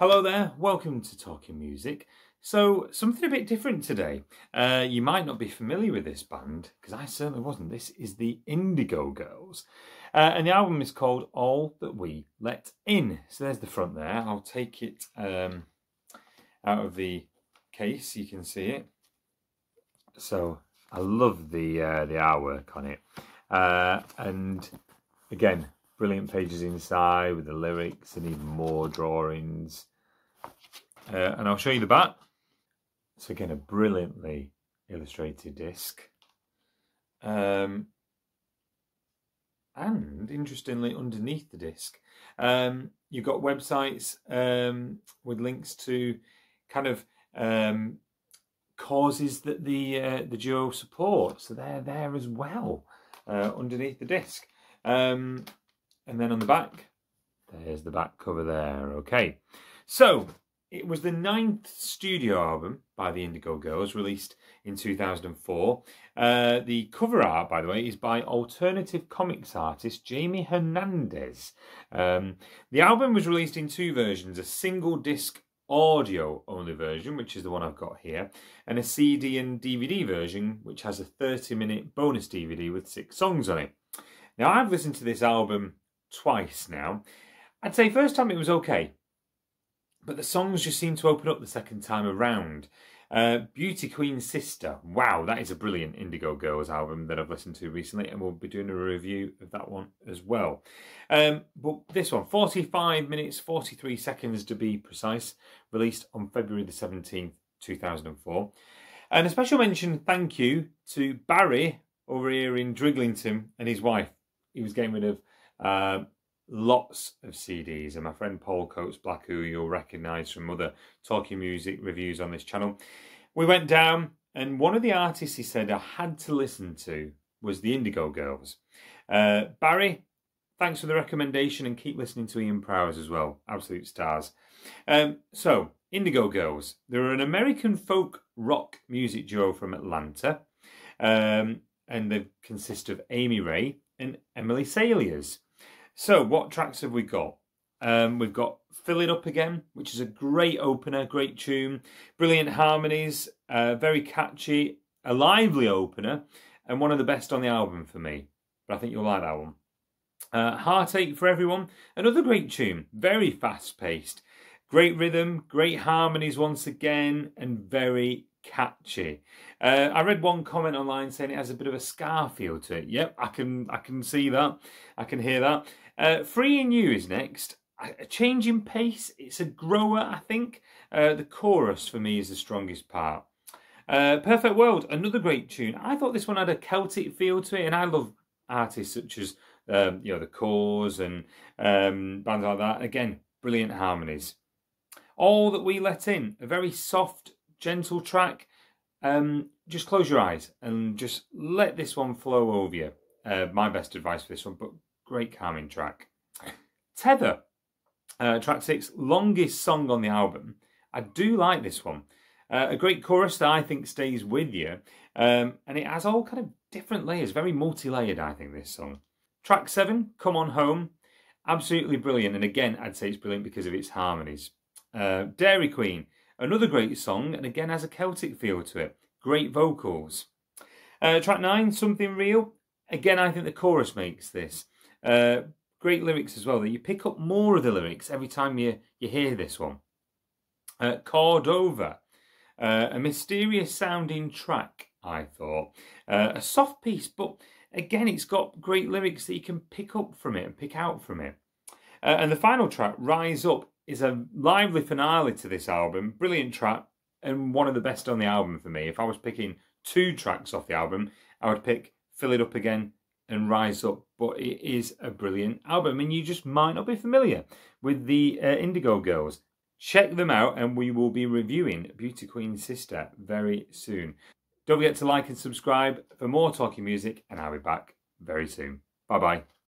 Hello there, welcome to Talking Music. So, something a bit different today. Uh, you might not be familiar with this band, because I certainly wasn't. This is the Indigo Girls. Uh, and the album is called All That We Let In. So there's the front there. I'll take it um, out of the case, you can see it. So, I love the, uh, the artwork on it. Uh, and again, brilliant pages inside with the lyrics and even more drawings. Uh, and I'll show you the back. So again, a brilliantly illustrated disc. Um, and interestingly, underneath the disc, um, you've got websites um, with links to kind of um, causes that the uh, the duo support. So they're there as well uh, underneath the disc. Um, and then on the back, there's the back cover there. Okay, so it was the ninth studio album by the Indigo Girls, released in 2004. Uh, the cover art, by the way, is by alternative comics artist Jamie Hernandez. Um, the album was released in two versions a single disc audio only version, which is the one I've got here, and a CD and DVD version, which has a 30 minute bonus DVD with six songs on it. Now, I've listened to this album twice now. I'd say first time it was okay, but the songs just seem to open up the second time around. Uh, Beauty Queen Sister. Wow, that is a brilliant Indigo Girls album that I've listened to recently, and we'll be doing a review of that one as well. Um, but this one, 45 minutes, 43 seconds to be precise, released on February the 17th, 2004. And a special mention, thank you to Barry over here in Drighlington and his wife. He was getting rid of uh, lots of CDs, and my friend Paul Coates Black, who you'll recognise from other talking music reviews on this channel, we went down, and one of the artists he said I had to listen to was the Indigo Girls. Uh, Barry, thanks for the recommendation, and keep listening to Ian Prowse as well. Absolute stars. Um, so, Indigo Girls. They're an American folk rock music duo from Atlanta, um, and they consist of Amy Ray and Emily Saliers. So, what tracks have we got? Um, we've got Fill It Up Again, which is a great opener, great tune, brilliant harmonies, uh, very catchy, a lively opener, and one of the best on the album for me. But I think you'll like that one. Uh, Heartache for Everyone, another great tune, very fast paced, great rhythm, great harmonies once again, and very catchy. Uh, I read one comment online saying it has a bit of a ska feel to it. Yep, I can I can see that. I can hear that. Uh, Freeing You is next. A change in pace. It's a grower, I think. Uh, the chorus for me is the strongest part. Uh, Perfect World, another great tune. I thought this one had a Celtic feel to it, and I love artists such as um, you know the Corrs and um, bands like that. Again, brilliant harmonies. All that we let in, a very soft, gentle track. Um, just close your eyes and just let this one flow over you. Uh, my best advice for this one, but Great calming track. Tether, uh, track six, longest song on the album. I do like this one. Uh, a great chorus that I think stays with you. Um, and it has all kind of different layers, very multi-layered, I think, this song. Track seven, Come On Home. Absolutely brilliant. And again, I'd say it's brilliant because of its harmonies. Uh, Dairy Queen, another great song, and again has a Celtic feel to it. Great vocals. Uh, track nine, Something Real. Again, I think the chorus makes this. Uh, great lyrics as well. You pick up more of the lyrics every time you, you hear this one. Uh, Cordova, uh, a mysterious sounding track, I thought. Uh, a soft piece, but again, it's got great lyrics that you can pick up from it and pick out from it. Uh, and the final track, Rise Up, is a lively finale to this album. Brilliant track and one of the best on the album for me. If I was picking two tracks off the album, I would pick Fill It Up Again and Rise Up. But it is a brilliant album, and you just might not be familiar with the uh, Indigo Girls. Check them out, and we will be reviewing Beauty Queen Sister very soon. Don't forget to like and subscribe for more talking music, and I'll be back very soon. Bye bye.